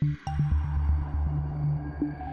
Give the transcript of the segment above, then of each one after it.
thank you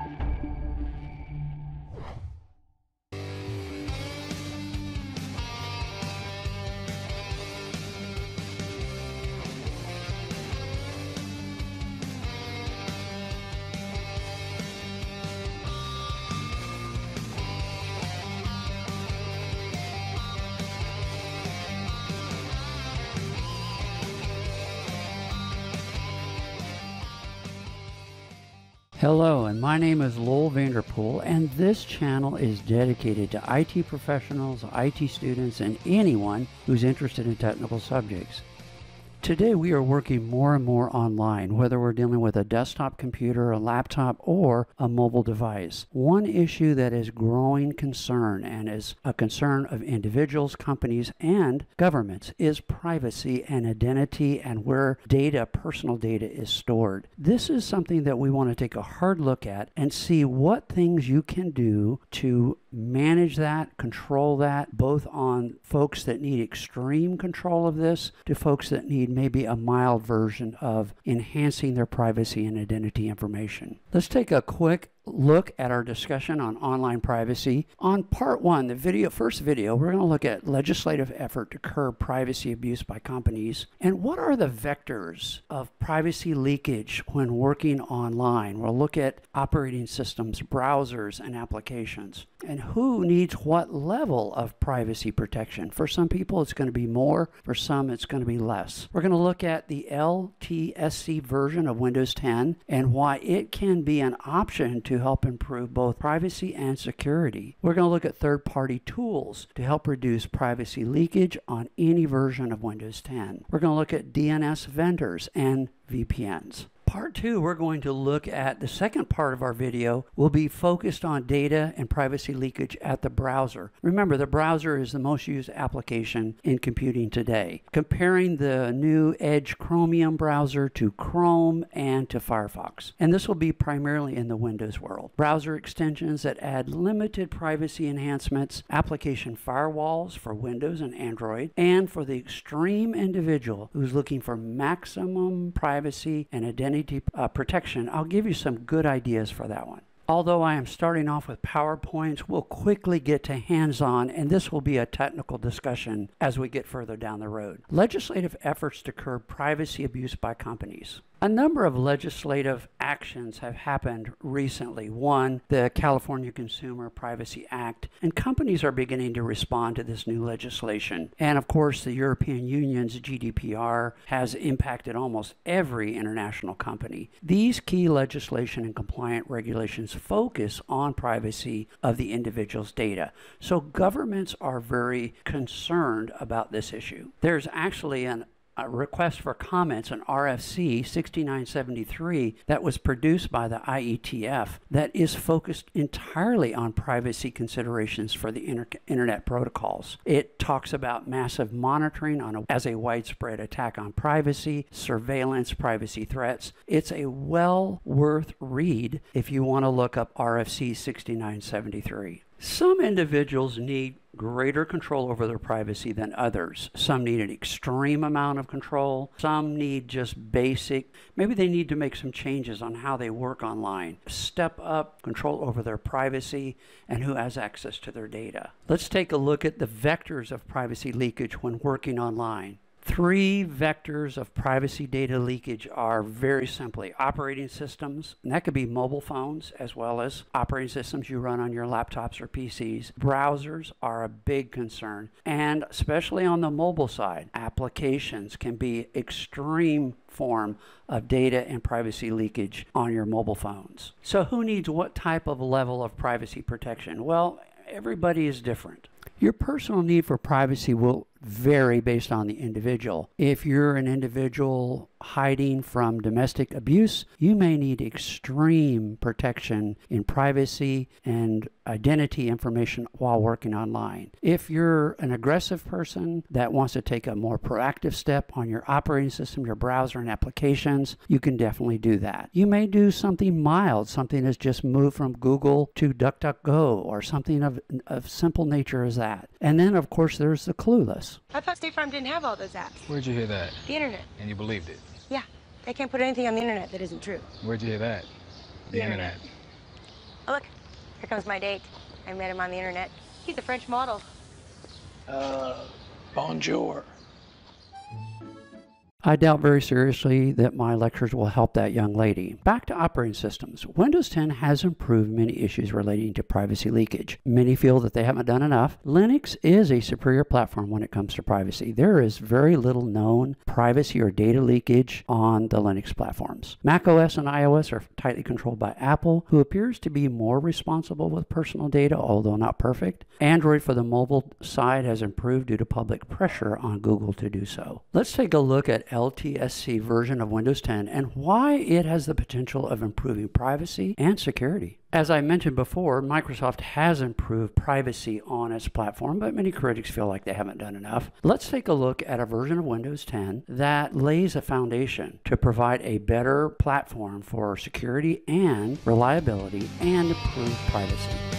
Hello, and my name is Lowell Vanderpool, and this channel is dedicated to IT professionals, IT students, and anyone who's interested in technical subjects. Today, we are working more and more online, whether we're dealing with a desktop computer, a laptop, or a mobile device. One issue that is growing concern and is a concern of individuals, companies, and governments is privacy and identity and where data, personal data, is stored. This is something that we want to take a hard look at and see what things you can do to manage that, control that, both on folks that need extreme control of this to folks that need maybe a mild version of enhancing their privacy and identity information. Let's take a quick look at our discussion on online privacy. On part one, the video, first video, we're going to look at legislative effort to curb privacy abuse by companies and what are the vectors of privacy leakage when working online. We'll look at operating systems, browsers, and applications, and who needs what level of privacy protection. For some people, it's going to be more. For some, it's going to be less. We're going to look at the LTSC version of Windows 10 and why it can be an option to help improve both privacy and security. We're going to look at third party tools to help reduce privacy leakage on any version of Windows 10. We're going to look at DNS vendors and VPNs part two, we're going to look at the second part of our video will be focused on data and privacy leakage at the browser. Remember, the browser is the most used application in computing today. Comparing the new Edge Chromium browser to Chrome and to Firefox. And this will be primarily in the Windows world. Browser extensions that add limited privacy enhancements, application firewalls for Windows and Android, and for the extreme individual who's looking for maximum privacy and identity uh, protection, I'll give you some good ideas for that one. Although I am starting off with PowerPoints, we'll quickly get to hands-on, and this will be a technical discussion as we get further down the road. Legislative efforts to curb privacy abuse by companies. A number of legislative actions have happened recently. One, the California Consumer Privacy Act, and companies are beginning to respond to this new legislation. And of course, the European Union's GDPR has impacted almost every international company. These key legislation and compliant regulations focus on privacy of the individual's data. So governments are very concerned about this issue. There's actually an a request for comments on RFC 6973 that was produced by the IETF that is focused entirely on privacy considerations for the inter internet protocols. It talks about massive monitoring on a, as a widespread attack on privacy, surveillance, privacy threats. It's a well worth read if you want to look up RFC 6973. Some individuals need greater control over their privacy than others. Some need an extreme amount of control. Some need just basic. Maybe they need to make some changes on how they work online. Step up control over their privacy and who has access to their data. Let's take a look at the vectors of privacy leakage when working online. Three vectors of privacy data leakage are very simply operating systems, and that could be mobile phones as well as operating systems you run on your laptops or PCs. Browsers are a big concern, and especially on the mobile side, applications can be extreme form of data and privacy leakage on your mobile phones. So who needs what type of level of privacy protection? Well, everybody is different. Your personal need for privacy will vary based on the individual. If you're an individual hiding from domestic abuse, you may need extreme protection in privacy and identity information while working online. If you're an aggressive person that wants to take a more proactive step on your operating system, your browser, and applications, you can definitely do that. You may do something mild, something that's just moved from Google to DuckDuckGo or something of, of simple nature as that. And then, of course, there's the clueless. I thought State Farm didn't have all those apps. Where'd you hear that? The internet. And you believed it? Yeah. They can't put anything on the internet that isn't true. Where'd you hear that? The, The internet. internet. Oh, look, here comes my date. I met him on the internet. He's a French model. Uh, bonjour. I doubt very seriously that my lectures will help that young lady. Back to operating systems. Windows 10 has improved many issues relating to privacy leakage. Many feel that they haven't done enough. Linux is a superior platform when it comes to privacy. There is very little known privacy or data leakage on the Linux platforms. Mac OS and iOS are tightly controlled by Apple, who appears to be more responsible with personal data, although not perfect. Android for the mobile side has improved due to public pressure on Google to do so. Let's take a look at LTSC version of Windows 10 and why it has the potential of improving privacy and security. As I mentioned before, Microsoft has improved privacy on its platform, but many critics feel like they haven't done enough. Let's take a look at a version of Windows 10 that lays a foundation to provide a better platform for security and reliability and improved privacy.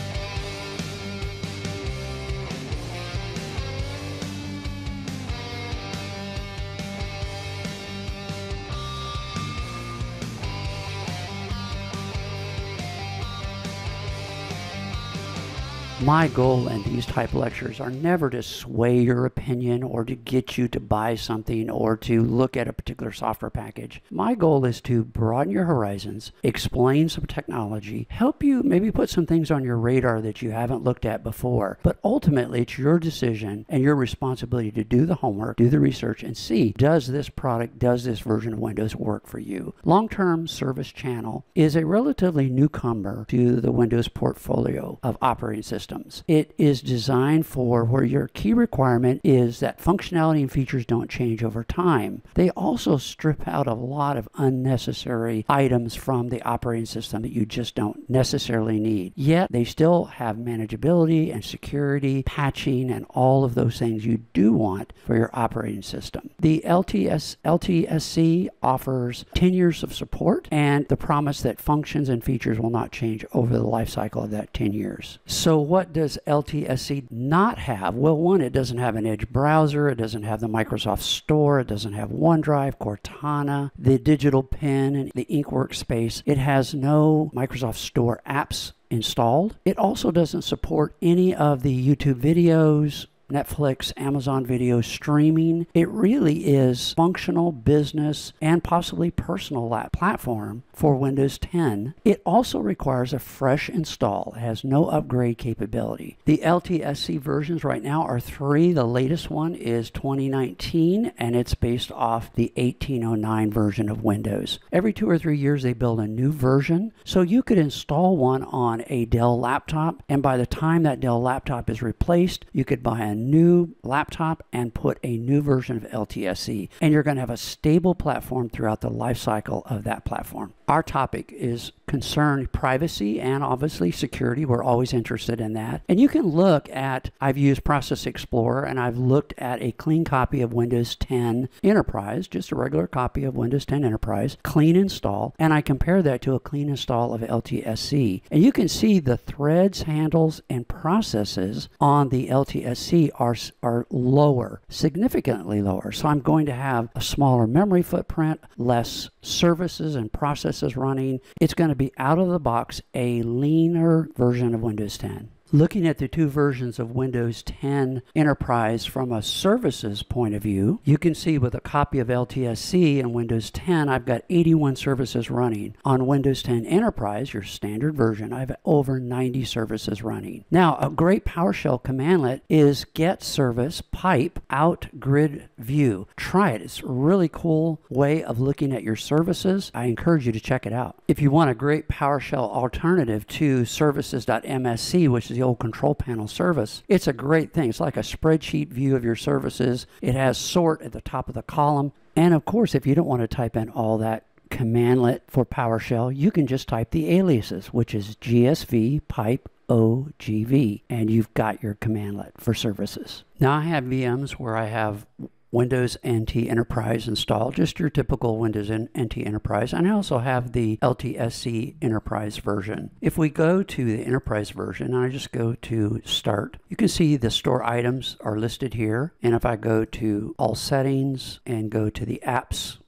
My goal in these type lectures are never to sway your opinion or to get you to buy something or to look at a particular software package. My goal is to broaden your horizons, explain some technology, help you maybe put some things on your radar that you haven't looked at before. But ultimately, it's your decision and your responsibility to do the homework, do the research, and see does this product, does this version of Windows work for you? Long term service channel is a relatively newcomer to the Windows portfolio of operating systems systems. It is designed for where your key requirement is that functionality and features don't change over time. They also strip out a lot of unnecessary items from the operating system that you just don't necessarily need. Yet they still have manageability and security, patching, and all of those things you do want for your operating system. The LTS LTSC offers 10 years of support and the promise that functions and features will not change over the life cycle of that 10 years. So what does LTSC not have? Well, one, it doesn't have an Edge browser, it doesn't have the Microsoft Store, it doesn't have OneDrive, Cortana, the digital pen, and the ink workspace. It has no Microsoft Store apps installed. It also doesn't support any of the YouTube videos Netflix, Amazon Video streaming. It really is functional business and possibly personal platform for Windows 10. It also requires a fresh install. It has no upgrade capability. The LTSC versions right now are three. The latest one is 2019 and it's based off the 1809 version of Windows. Every two or three years they build a new version. So you could install one on a Dell laptop and by the time that Dell laptop is replaced, you could buy a new laptop and put a new version of LTSC. And you're going to have a stable platform throughout the life cycle of that platform. Our topic is concerned privacy and obviously security. We're always interested in that. And you can look at, I've used Process Explorer and I've looked at a clean copy of Windows 10 Enterprise, just a regular copy of Windows 10 Enterprise, clean install, and I compare that to a clean install of LTSC. And you can see the threads, handles, and processes on the LTSC are, are lower, significantly lower. So I'm going to have a smaller memory footprint, less services and processes running. It's going to be out of the box a leaner version of Windows 10. Looking at the two versions of Windows 10 Enterprise from a services point of view, you can see with a copy of LTSC and Windows 10, I've got 81 services running. On Windows 10 Enterprise, your standard version, I have over 90 services running. Now, a great PowerShell commandlet is get service pipe out grid view. Try it. It's a really cool way of looking at your services. I encourage you to check it out. If you want a great PowerShell alternative to services.msc, which is the old control panel service. It's a great thing. It's like a spreadsheet view of your services. It has sort at the top of the column. And of course, if you don't want to type in all that commandlet for PowerShell, you can just type the aliases, which is GSV pipe OGV, and you've got your commandlet for services. Now I have VMs where I have Windows 10 Enterprise installed, just your typical Windows 10 Enterprise. And I also have the LTSC Enterprise version. If we go to the Enterprise version, and I just go to Start, you can see the store items are listed here. And if I go to All Settings and go to the Apps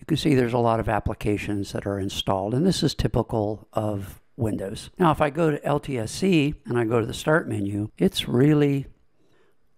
you can see there's a lot of applications that are installed, and this is typical of Windows. Now, if I go to LTSC and I go to the Start menu, it's really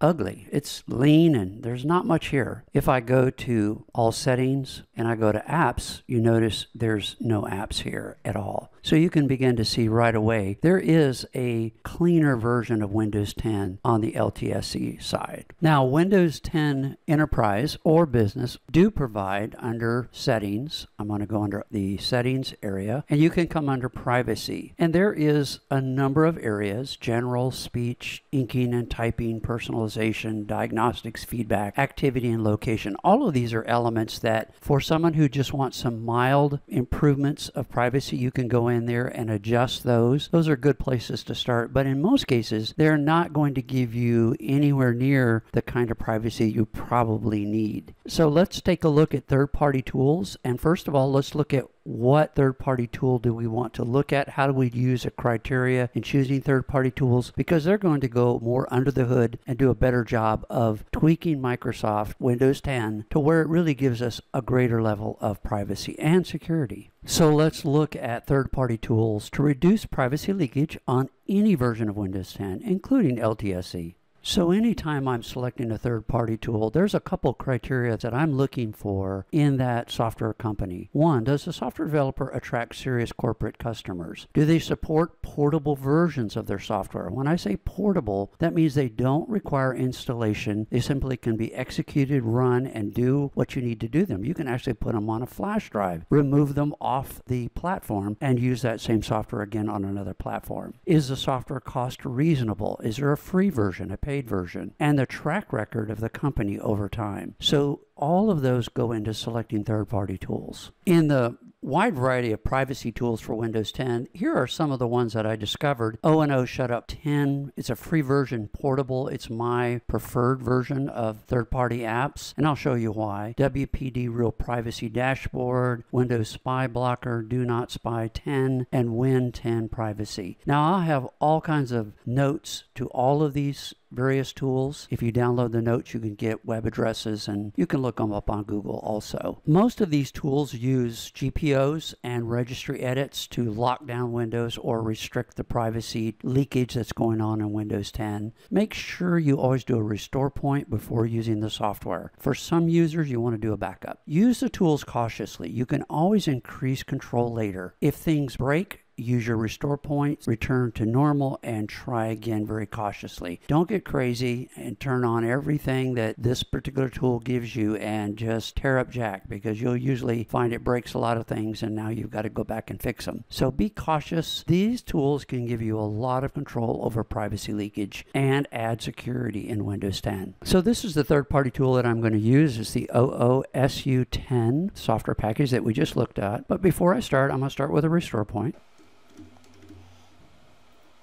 ugly. It's lean and there's not much here. If I go to all settings and I go to apps, you notice there's no apps here at all. So you can begin to see right away there is a cleaner version of Windows 10 on the LTSC side. Now, Windows 10 Enterprise or Business do provide under settings. I'm going to go under the settings area and you can come under privacy. And there is a number of areas general, speech, inking and typing, personalization, diagnostics, feedback, activity, and location. All of these are elements that for someone who just wants some mild improvements of privacy, you can go in there and adjust those. Those are good places to start. But in most cases, they're not going to give you anywhere near the kind of privacy you probably need. So let's take a look at third party tools. And first of all, let's look at what third party tool do we want to look at? How do we use a criteria in choosing third party tools? Because they're going to go more under the hood and do a better job of tweaking Microsoft Windows 10 to where it really gives us a greater level of privacy and security. So let's look at third party tools to reduce privacy leakage on any version of Windows 10, including LTSC. So anytime I'm selecting a third party tool, there's a couple criteria that I'm looking for in that software company. One, does the software developer attract serious corporate customers? Do they support portable versions of their software? When I say portable, that means they don't require installation. They simply can be executed, run, and do what you need to do them. You can actually put them on a flash drive, remove them off the platform, and use that same software again on another platform. Is the software cost reasonable? Is there a free version, a paid version, and the track record of the company over time. So all of those go into selecting third party tools. In the wide variety of privacy tools for Windows 10. Here are some of the ones that I discovered. O&O Shutup 10. It's a free version, portable. It's my preferred version of third-party apps, and I'll show you why. WPD Real Privacy Dashboard, Windows Spy Blocker, Do Not Spy 10, and Win 10 Privacy. Now, I'll have all kinds of notes to all of these various tools. If you download the notes, you can get web addresses and you can look them up on Google also. Most of these tools use GPOs and registry edits to lock down Windows or restrict the privacy leakage that's going on in Windows 10. Make sure you always do a restore point before using the software. For some users, you want to do a backup. Use the tools cautiously. You can always increase control later. If things break, use your restore points, return to normal, and try again very cautiously. Don't get crazy and turn on everything that this particular tool gives you and just tear up Jack because you'll usually find it breaks a lot of things and now you've got to go back and fix them. So be cautious. These tools can give you a lot of control over privacy leakage and add security in Windows 10. So this is the third party tool that I'm going to use. It's the OOSU10 software package that we just looked at. But before I start, I'm going to start with a restore point.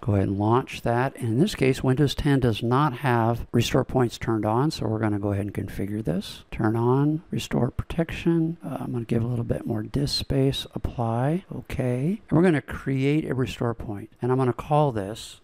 Go ahead and launch that. And In this case, Windows 10 does not have restore points turned on, so we're going to go ahead and configure this. Turn on restore protection. Uh, I'm going to give a little bit more disk space, apply, okay. And we're going to create a restore point, and I'm going to call this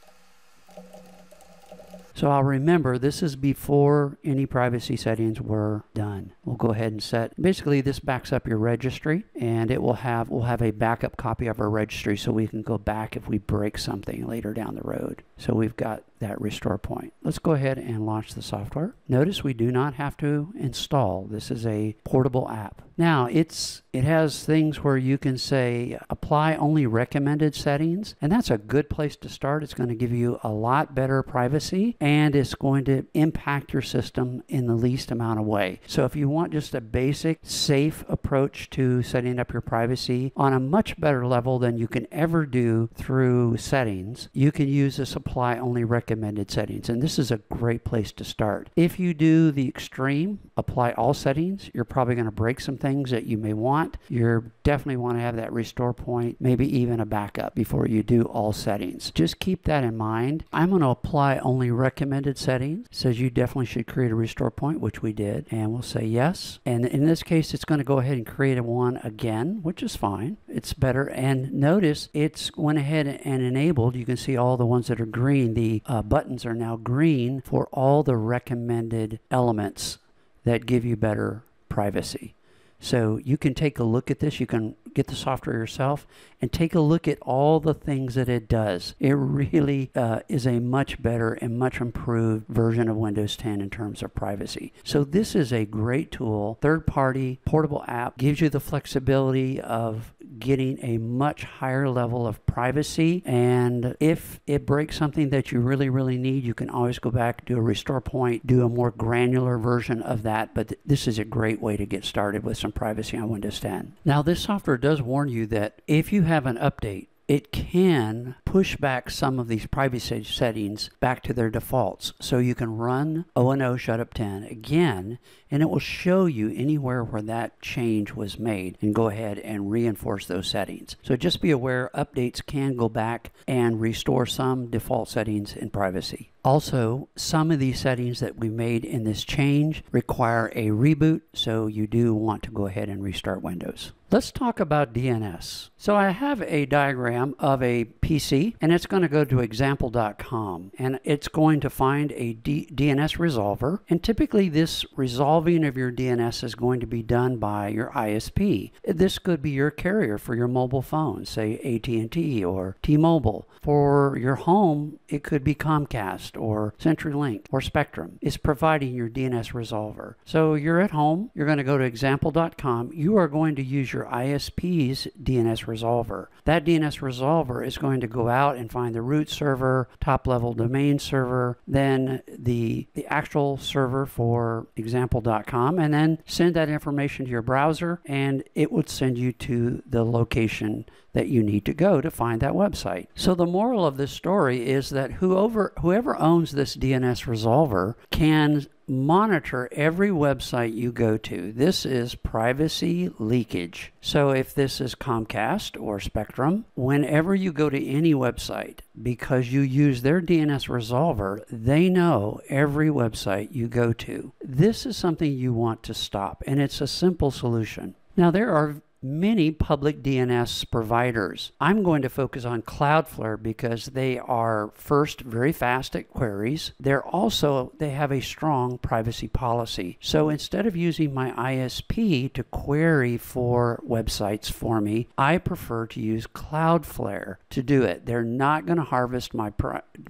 so I'll remember this is before any privacy settings were done. We'll go ahead and set, basically this backs up your registry and it will have, we'll have a backup copy of our registry so we can go back if we break something later down the road. So we've got that restore point. Let's go ahead and launch the software. Notice we do not have to install. This is a portable app. Now it's it has things where you can say apply only recommended settings and that's a good place to start. It's going to give you a lot better privacy and it's going to impact your system in the least amount of way. So if you want just a basic safe approach to setting up your privacy on a much better level than you can ever do through settings, you can use this apply only recommended settings. And this is a great place to start. If you do the extreme, apply all settings, you're probably going to break some things that you may want. You definitely want to have that restore point, maybe even a backup before you do all settings. Just keep that in mind. I'm going to apply only recommended settings. It says you definitely should create a restore point, which we did. And we'll say yes. And in this case, it's going to go ahead and create a one again, which is fine. It's better. And notice it's went ahead and enabled. You can see all the ones that are green. The uh, Uh, buttons are now green for all the recommended elements that give you better privacy. So you can take a look at this. You can get the software yourself and take a look at all the things that it does. It really uh, is a much better and much improved version of Windows 10 in terms of privacy. So this is a great tool, third party, portable app, gives you the flexibility of getting a much higher level of privacy. And if it breaks something that you really, really need, you can always go back, do a restore point, do a more granular version of that. But th- this is a great way to get started with privacy on Windows 10. Now, this software does warn you that if you have an update, it can push back some of these privacy settings back to their defaults. So you can run O&O Shutup 10 again, and it will show you anywhere where that change was made and go ahead and reinforce those settings. So just be aware updates can go back and restore some default settings in privacy. Also, some of these settings that we made in this change require a reboot, so you do want to go ahead and restart Windows. Let's talk about DNS. So I have a diagram of a PC and it's going to go to example.com and it's going to find a D- DNS resolver and typically this resolving of your DNS is going to be done by your ISP. This could be your carrier for your mobile phone, say AT&T or T-Mobile. For your home, it could be Comcast or CenturyLink or Spectrum is providing your DNS resolver. So you're at home, you're going to go to example.com, you are going to use your ISP's DNS resolver. That DNS resolver is going to go out and find the root server, top level domain server, then the, the actual server for example.com, and then send that information to your browser, and it would send you to the location that you need to go to find that website. So the moral of this story is that whoever whoever owns this DNS resolver can monitor every website you go to. This is privacy leakage. So if this is Comcast or Spectrum, whenever you go to any website, because you use their DNS resolver, they know every website you go to. This is something you want to stop, and it's a simple solution. Now, there are many public DNS providers. I'm going to focus on Cloudflare because they are first very fast at queries. They're also they have a strong privacy policy. So instead of using my ISP to query for websites for me, I prefer to use Cloudflare to do it. They're not going to harvest my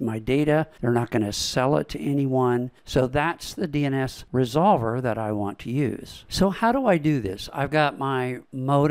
my data. They're not going to sell it to anyone. So that's the DNS resolver that I want to use. So how do I do this? I've got my modem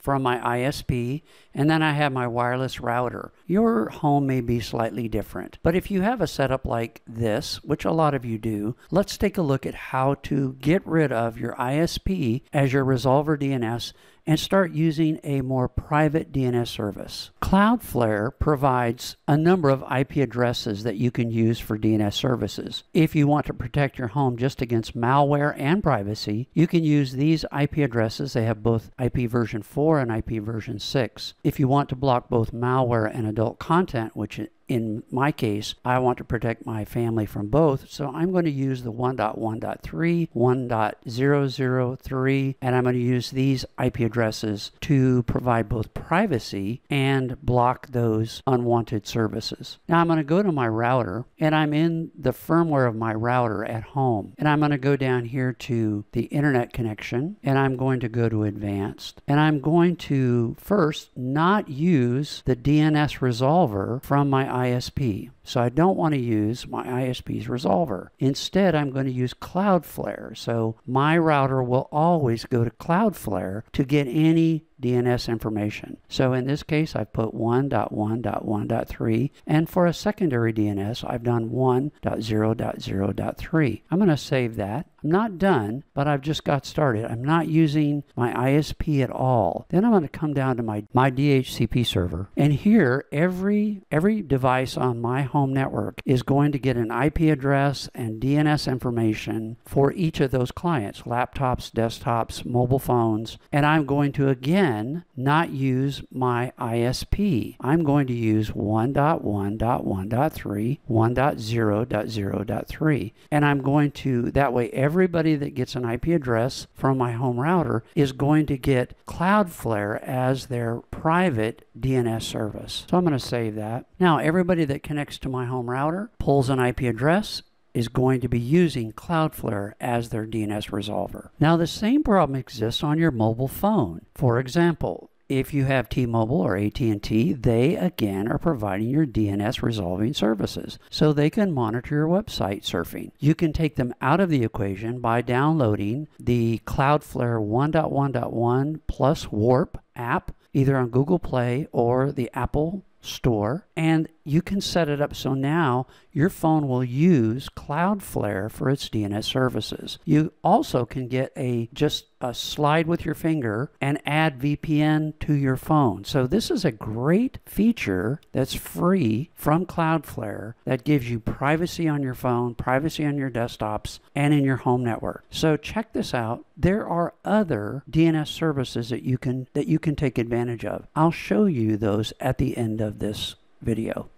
from my ISP, and then I have my wireless router. Your home may be slightly different, but if you have a setup like this, which a lot of you do, let's take a look at how to get rid of your ISP as your resolver DNS and start using a more private DNS service. Cloudflare provides a number of IP addresses that you can use for DNS services. If you want to protect your home just against malware and privacy, you can use these IP addresses. They have both IP version 4 and IP version 6. If you want to block both malware and adult content, which in my case, I want to protect my family from both, so I'm going to use the 1.1.3, 1.003, and I'm going to use these IP addresses to provide both privacy and block those unwanted services. Now I'm going to go to my router, and I'm in the firmware of my router at home, and I'm going to go down here to the internet connection, and I'm going to go to advanced, and I'm going to first not use the DNS resolver from my ISP. So I don't want to use my ISP's resolver. Instead, I'm going to use Cloudflare. So my router will always go to Cloudflare to get any DNS information. So in this case, I've put 1.1.1.3, and for a secondary DNS, I've done 1.0.0.3. I'm going to save that. I'm not done, but I've just got started. I'm not using my ISP at all. Then I'm going to come down to my, my DHCP server, and here every every device on my home network is going to get an IP address and DNS information for each of those clients, laptops, desktops, mobile phones, and I'm going to again not use my ISP. I'm going to use 1.1.1.3, 1.0.0.3, and I'm going to that way everybody that gets an IP address from my home router is going to get Cloudflare as their private DNS service. So I'm going to save that. Now, everybody that connects to my home router pulls an IP address is going to be using Cloudflare as their DNS resolver. Now, the same problem exists on your mobile phone. For example, if you have T-Mobile or AT&T, they again are providing your DNS resolving services so they can monitor your website surfing. You can take them out of the equation by downloading the Cloudflare 1.1.1 plus Warp app either on Google Play or the Apple Store and you can set it up so now your phone will use Cloudflare for its DNS services. You also can get a just a slide with your finger and add VPN to your phone. So this is a great feature that's free from Cloudflare that gives you privacy on your phone, privacy on your desktops, and in your home network. So check this out. There are other DNS services that you can that you can take advantage of. I'll show you those at the end of this video.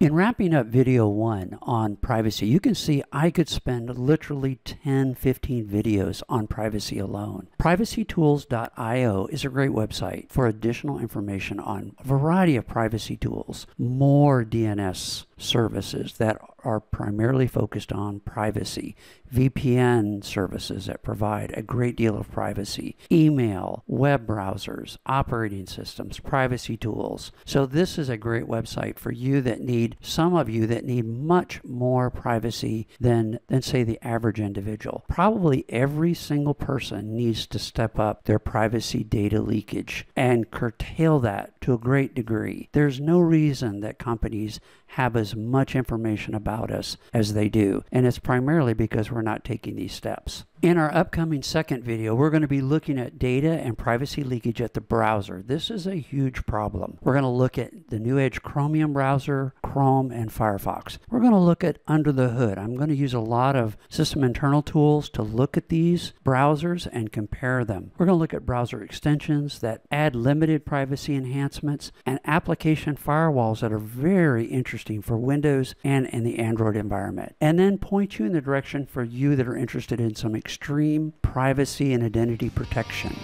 In wrapping up video one on privacy, you can see I could spend literally 10, 15 videos on privacy alone. PrivacyTools.io is a great website for additional information on a variety of privacy tools, more DNS services that are primarily focused on privacy, VPN services that provide a great deal of privacy, email, web browsers, operating systems, privacy tools. So this is a great website for you that need some of you that need much more privacy than than say the average individual. Probably every single person needs to step up their privacy data leakage and curtail that to a great degree. There's no reason that companies have as much information about us as they do. And it's primarily because we're not taking these steps. In our upcoming second video, we're going to be looking at data and privacy leakage at the browser. This is a huge problem. We're going to look at the new Edge Chromium browser, Chrome, and Firefox. We're going to look at under the hood. I'm going to use a lot of system internal tools to look at these browsers and compare them. We're going to look at browser extensions that add limited privacy enhancements and application firewalls that are very interesting for Windows and in the Android environment. And then point you in the direction for you that are interested in some extreme privacy and identity protection.